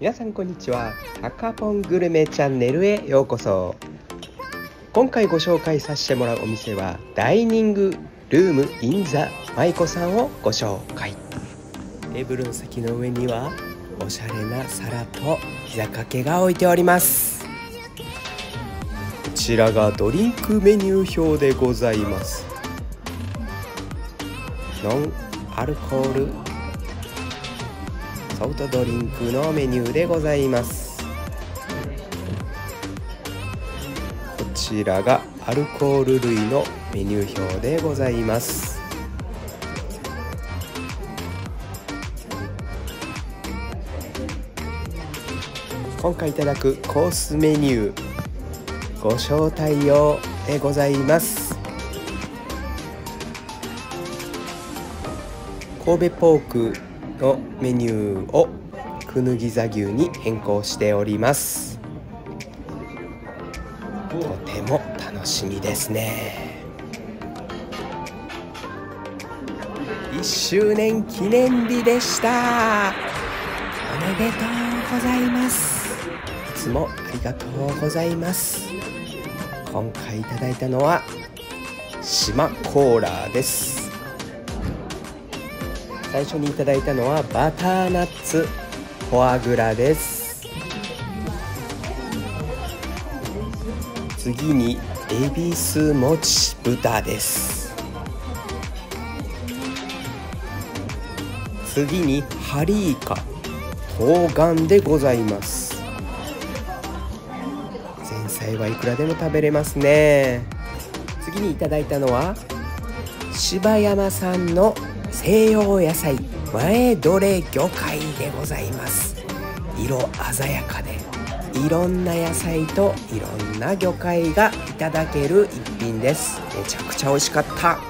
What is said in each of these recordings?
皆さんこんにちは。タカポングルメチャンネルへようこそ。今回ご紹介させてもらうお店はダイニングルームインザ舞子さんをご紹介。テーブルの席の上にはおしゃれな皿と膝掛けが置いております。こちらがドリンクメニュー表でございます。ノンアルコールソフトドリンクのメニューでございます。こちらがアルコール類のメニュー表でございます。今回いただくコースメニューご招待用でございます。神戸ポークのメニューをくぬぎ座牛に変更しております。とても楽しみですね。1周年記念日でした。おめでとうございます。いつもありがとうございます。今回いただいたのは島コーラです。最初にいただいたのはバターナッツフォアグラです。次にエビス餅豚です。次にハリーカ冬瓜でございます。前菜はいくらでも食べれますね。次にいただいたのは柴山さんの西洋野菜前どれ魚介でございます。色鮮やかでいろんな野菜といろんな魚介がいただける一品です。めちゃくちゃ美味しかった。こ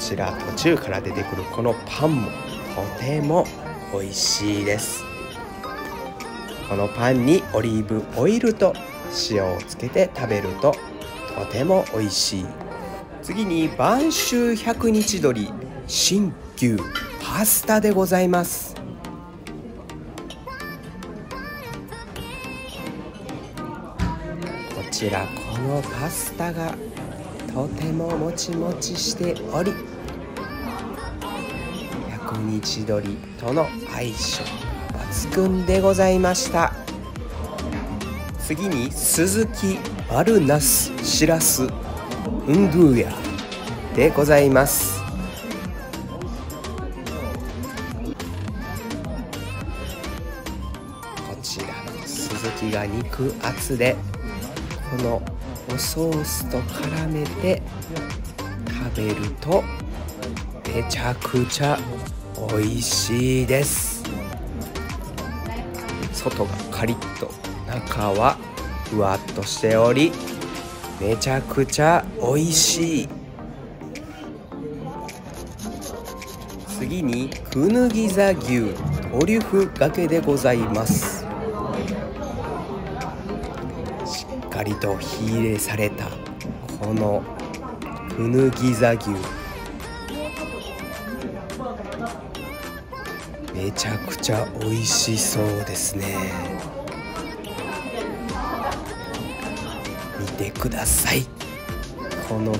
ちら途中から出てくるこのパンもとても美味しいです。このパンにオリーブオイルと塩をつけて食べるととても美味しい。次に晩秋百日鶏新旧パスタでございます。こちらこのパスタがとてももちもちしており百日鶏との相性抜群でございました。次に鈴木バルナスしらすウンドゥーヤでございますこちらの鈴木が肉厚でこのおソースと絡めて食べるとめちゃくちゃ美味しいです外がカリッと中はふわっとしておりめちゃくちゃ美味しい。次にくぬぎ座牛トリュフがけでございます。しっかりと火入れされたこのくぬぎ座牛。めちゃくちゃ美味しそうですね。てください。この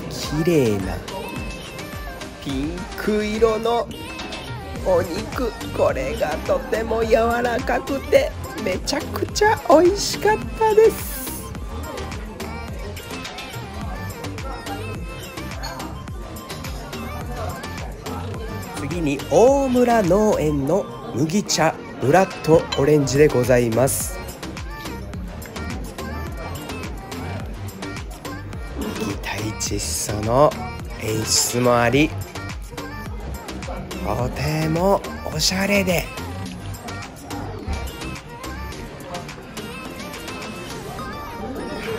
綺麗なピンク色のお肉。これがとても柔らかくてめちゃくちゃ美味しかったです。次に大村農園の麦茶ブラッドオレンジでございます。期待窒素の演出もありとてもおしゃれで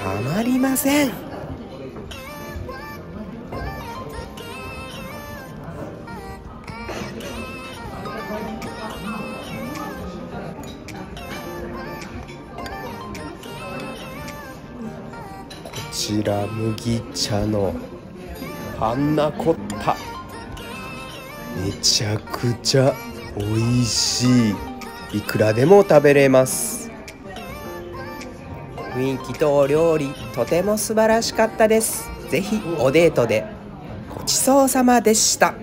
たまりませんちら麦茶のパンナコッタ。めちゃくちゃ美味しい。いくらでも食べれます。雰囲気とお料理とても素晴らしかったです。ぜひおデートでごちそうさまでした。